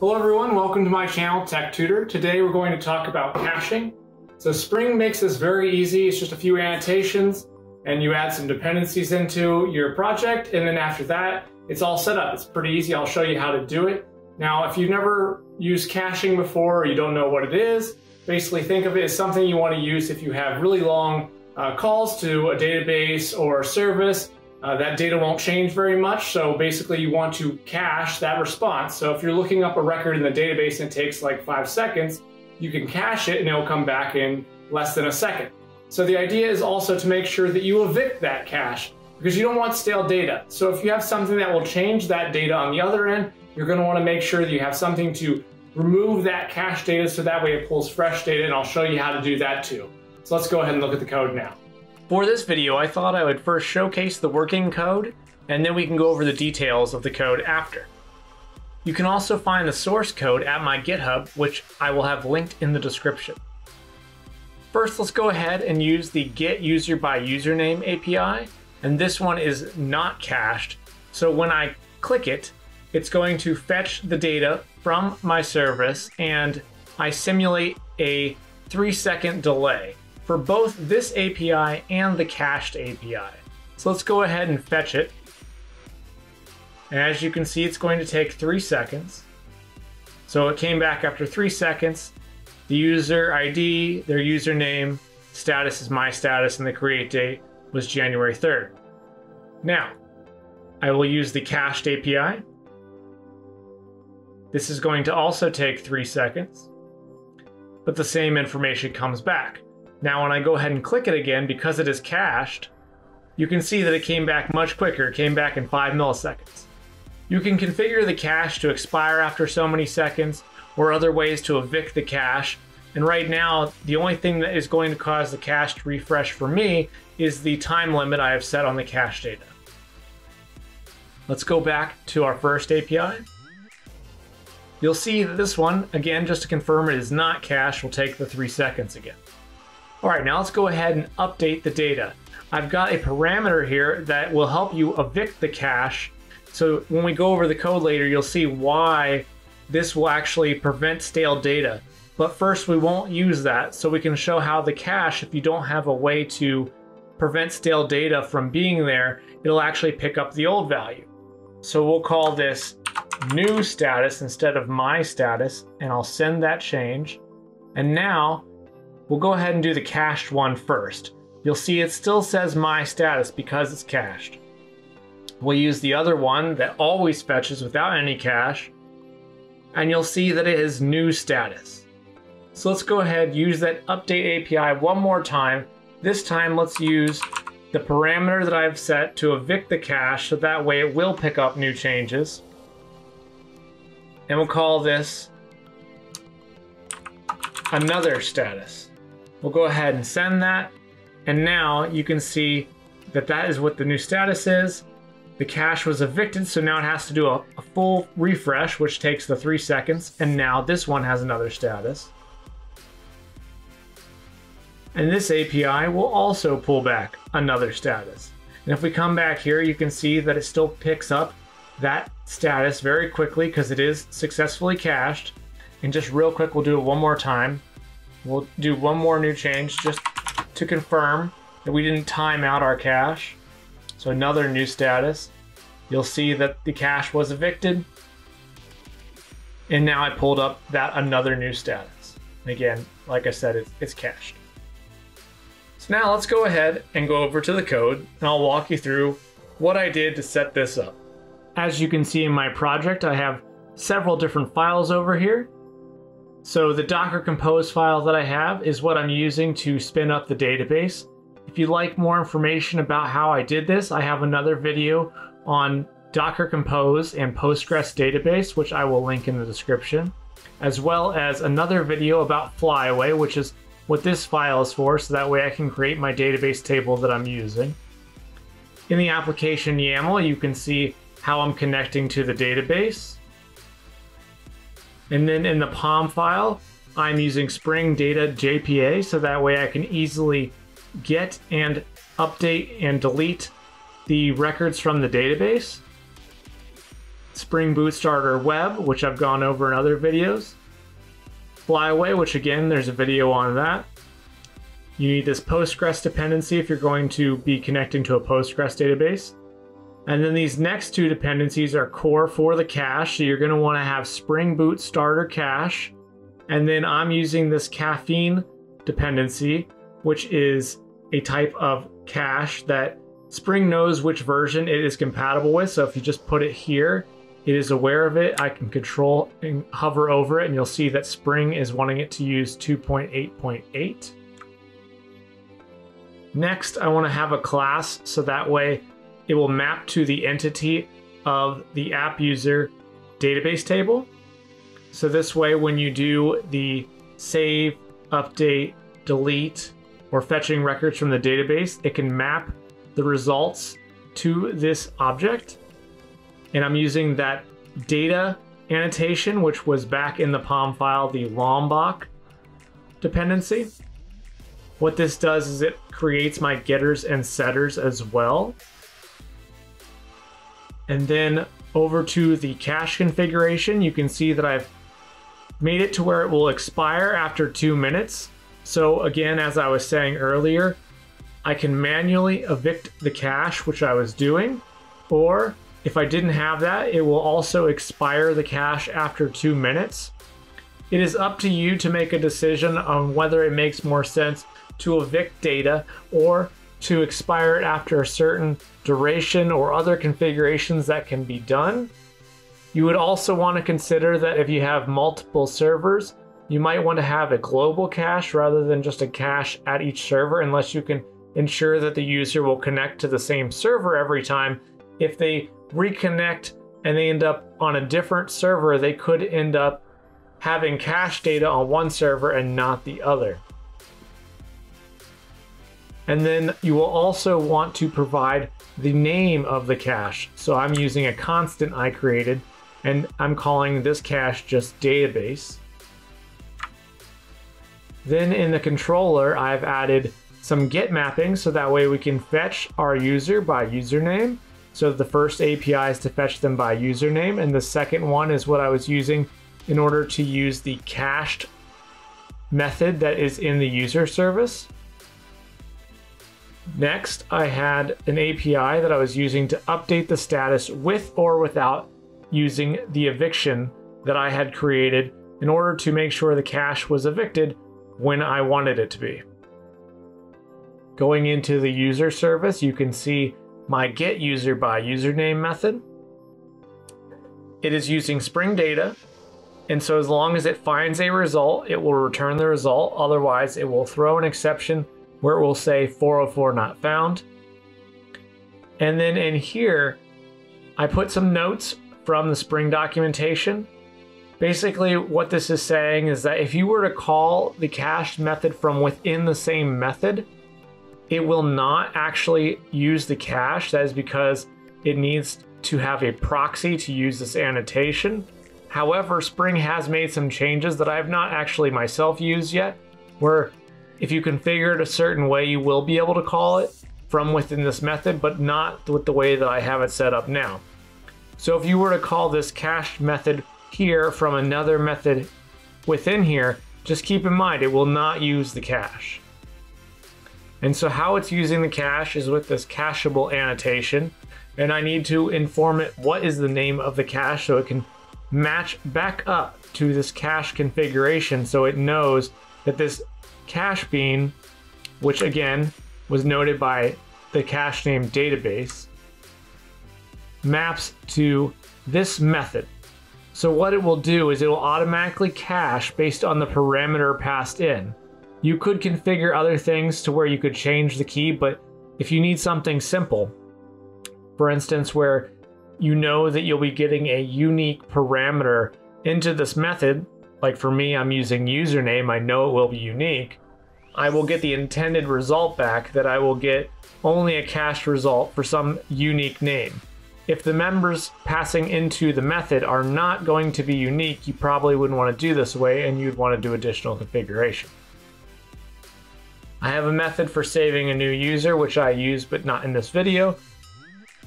Hello everyone, welcome to my channel Tech Tutor. Today we're going to talk about caching. So Spring makes this very easy. It's just a few annotations and you add some dependencies into your project and then after that it's all set up. It's pretty easy. I'll show you how to do it. Now if you've never used caching before or you don't know what it is, basically think of it as something you want to use if you have really long uh, calls to a database or service uh, that data won't change very much, so basically you want to cache that response. So if you're looking up a record in the database and it takes like five seconds, you can cache it and it'll come back in less than a second. So the idea is also to make sure that you evict that cache because you don't want stale data. So if you have something that will change that data on the other end, you're going to want to make sure that you have something to remove that cache data so that way it pulls fresh data and I'll show you how to do that too. So let's go ahead and look at the code now. For this video, I thought I would first showcase the working code, and then we can go over the details of the code after. You can also find the source code at my GitHub, which I will have linked in the description. First, let's go ahead and use the get user by username API, and this one is not cached. So when I click it, it's going to fetch the data from my service and I simulate a three second delay for both this API and the cached API. So let's go ahead and fetch it. And as you can see, it's going to take three seconds. So it came back after three seconds. The user ID, their username, status is my status, and the create date was January 3rd. Now, I will use the cached API. This is going to also take three seconds, but the same information comes back. Now when I go ahead and click it again, because it is cached, you can see that it came back much quicker. It came back in 5 milliseconds. You can configure the cache to expire after so many seconds, or other ways to evict the cache. And right now, the only thing that is going to cause the cache to refresh for me is the time limit I have set on the cache data. Let's go back to our first API. You'll see that this one, again, just to confirm it is not cached, will take the three seconds again. All right, now let's go ahead and update the data. I've got a parameter here that will help you evict the cache. So when we go over the code later, you'll see why this will actually prevent stale data. But first, we won't use that. So we can show how the cache, if you don't have a way to prevent stale data from being there, it'll actually pick up the old value. So we'll call this new status instead of my status, and I'll send that change. And now We'll go ahead and do the cached one first. You'll see it still says my status because it's cached. We'll use the other one that always fetches without any cache, and you'll see that it is new status. So let's go ahead use that update API one more time. This time let's use the parameter that I've set to evict the cache so that way it will pick up new changes. And we'll call this another status. We'll go ahead and send that. And now you can see that that is what the new status is. The cache was evicted, so now it has to do a, a, full refresh, which takes the three seconds. And now this one has another status. And this API will also pull back another status. And if we come back here, you can see that it still picks up that status very quickly because it is successfully cached. And just real quick, we'll do it one more time. We'll do one more new change just to confirm that we didn't time out our cache. So another new status. You'll see that the cache was evicted. And now I pulled up that another new status. And again, like I said, it's, it's cached. So now let's go ahead and go over to the code and I'll walk you through what I did to set this up. As you can see in my project, I have several different files over here. So the Docker Compose file that I have is what I'm using to spin up the database. If you'd like more information about how I did this, I have another video on Docker Compose and Postgres database, which I will link in the description, as well as another video about Flyway, which is what this file is for, so that way I can create my database table that I'm using. In the application YAML, you can see how I'm connecting to the database. And then in the POM file, I'm using Spring Data JPA so that way I can easily get and update and delete the records from the database. Spring Boot Starter Web, which I've gone over in other videos. Flyway, which again, there's a video on that. You need this Postgres dependency if you're going to be connecting to a Postgres database. And then these next two dependencies are core for the cache. So you're going to want to have Spring Boot Starter Cache. And then I'm using this caffeine dependency, which is a type of cache that Spring knows which version it is compatible with. So if you just put it here, it is aware of it. I can control and hover over it and you'll see that Spring is wanting it to use 2.8.8. Next, I want to have a class so that way it will map to the entity of the app user database table. So this way, when you do the save, update, delete, or fetching records from the database, it can map the results to this object. And I'm using that data annotation, which was back in the POM file, the Lombok dependency. What this does is it creates my getters and setters as well. And then over to the cache configuration, you can see that I've made it to where it will expire after two minutes. So again, as I was saying earlier, I can manually evict the cache, which I was doing, or if I didn't have that, it will also expire the cache after two minutes. It is up to you to make a decision on whether it makes more sense to evict data or to expire after a certain duration or other configurations that can be done. You would also want to consider that if you have multiple servers, you might want to have a global cache rather than just a cache at each server unless you can ensure that the user will connect to the same server every time. If they reconnect and they end up on a different server, they could end up having cache data on one server and not the other. And then you will also want to provide the name of the cache. So I'm using a constant I created and I'm calling this cache just database. Then in the controller, I've added some get mapping so that way we can fetch our user by username. So the first API is to fetch them by username and the second one is what I was using in order to use the cached method that is in the user service. Next, I had an API that I was using to update the status with or without using the eviction that I had created in order to make sure the cache was evicted when I wanted it to be. Going into the user service, you can see my get user by username method. It is using Spring Data, and so as long as it finds a result, it will return the result. Otherwise, it will throw an exception where it will say 404 not found. And then in here, I put some notes from the Spring documentation. Basically, what this is saying is that if you were to call the cache method from within the same method, it will not actually use the cache. That is because it needs to have a proxy to use this annotation. However, Spring has made some changes that I have not actually myself used yet, where if you configure it a certain way, you will be able to call it from within this method, but not with the way that I have it set up now. So if you were to call this cache method here from another method within here, just keep in mind it will not use the cache. And so how it's using the cache is with this cacheable annotation. And I need to inform it what is the name of the cache so it can match back up to this cache configuration so it knows that this cache bean, which again was noted by the cache name database, maps to this method. So what it will do is it will automatically cache based on the parameter passed in. You could configure other things to where you could change the key, but if you need something simple, for instance, where you know that you'll be getting a unique parameter into this method, like for me, I'm using username, I know it will be unique, I will get the intended result back that I will get only a cached result for some unique name. If the members passing into the method are not going to be unique, you probably wouldn't want to do this way and you'd want to do additional configuration. I have a method for saving a new user, which I use but not in this video.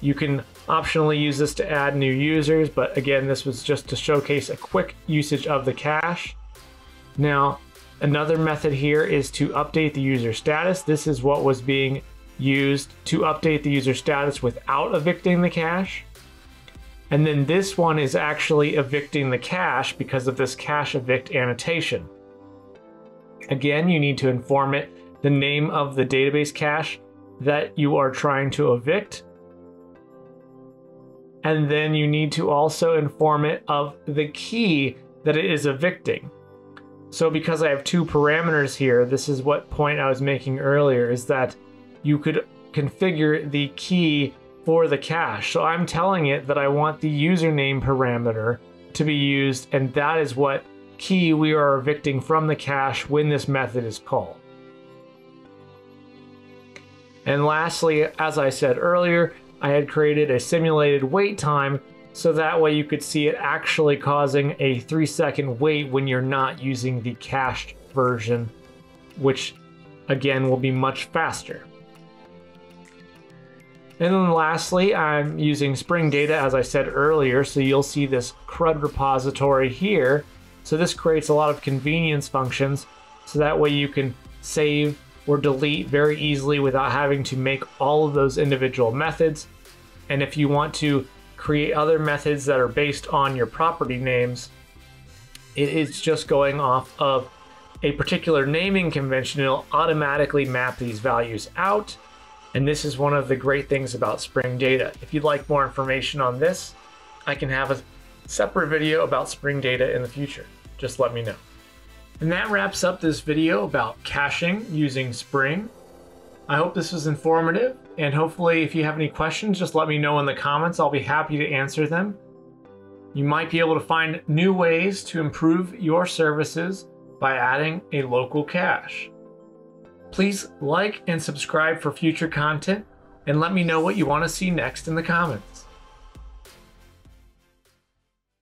You can optionally use this to add new users, but again, this was just to showcase a quick usage of the cache. Now, another method here is to update the user status. This is what was being used to update the user status without evicting the cache. And then this one is actually evicting the cache because of this cache evict annotation. Again, you need to inform it the name of the database cache that you are trying to evict. And then you need to also inform it of the key that it is evicting. So because I have two parameters here, this is what point I was making earlier, is that you could configure the key for the cache. So I'm telling it that I want the username parameter to be used, and that is what key we are evicting from the cache when this method is called. And lastly, as I said earlier, I had created a simulated wait time so that way you could see it actually causing a three second wait when you're not using the cached version, which again will be much faster. And then lastly, I'm using Spring Data as I said earlier, so you'll see this CRUD repository here. So this creates a lot of convenience functions, so that way you can save or delete very easily without having to make all of those individual methods. And if you want to create other methods that are based on your property names, it is just going off of a particular naming convention. It'll automatically map these values out. And this is one of the great things about Spring Data. If you'd like more information on this, I can have a separate video about Spring Data in the future. Just let me know. And that wraps up this video about caching using Spring. I hope this was informative, and hopefully if you have any questions, just let me know in the comments. I'll be happy to answer them. You might be able to find new ways to improve your services by adding a local cache. Please like and subscribe for future content, and let me know what you want to see next in the comments.